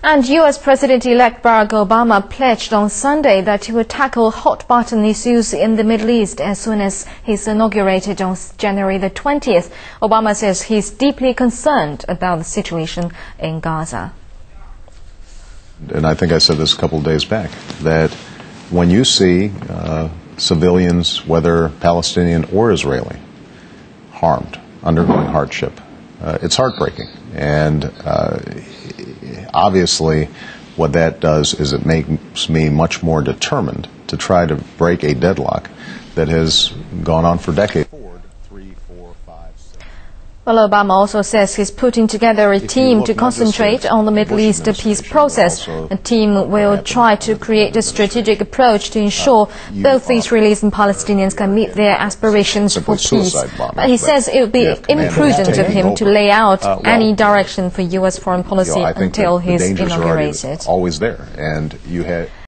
And U.S. President-elect Barack Obama pledged on Sunday that he would tackle hot-button issues in the Middle East as soon as he's inaugurated on January the 20th. Obama says he's deeply concerned about the situation in Gaza. And I think I said this a couple of days back, that when you see uh, civilians, whether Palestinian or Israeli, harmed, undergoing hardship, uh, it's heartbreaking. And uh, obviously, what that does is it makes me much more determined to try to break a deadlock that has gone on for decades. Well, Obama also says he's putting together a team to concentrate on the Middle East peace process. A team will try to create a strategic approach to ensure both Israelis and Palestinians can meet their aspirations for peace. But he says it would be imprudent of him to lay out any direction for U.S. foreign policy until he's inaugurated. Always there, and you had.